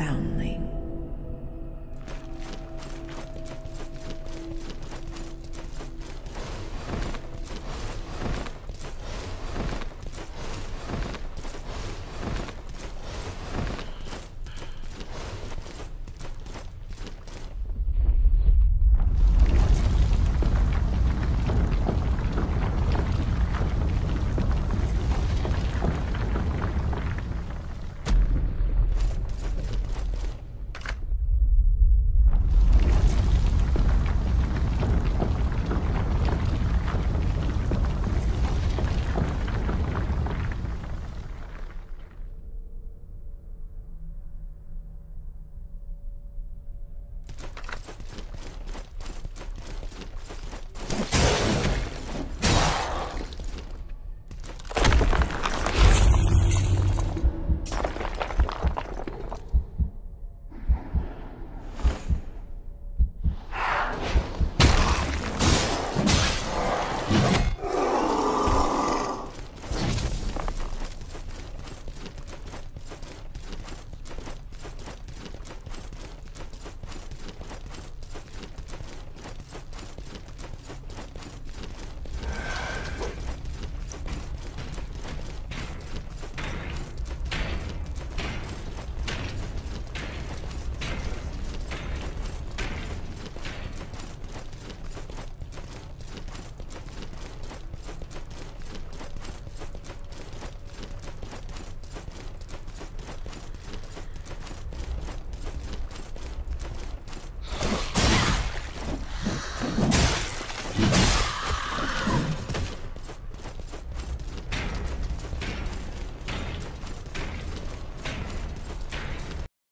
foundling.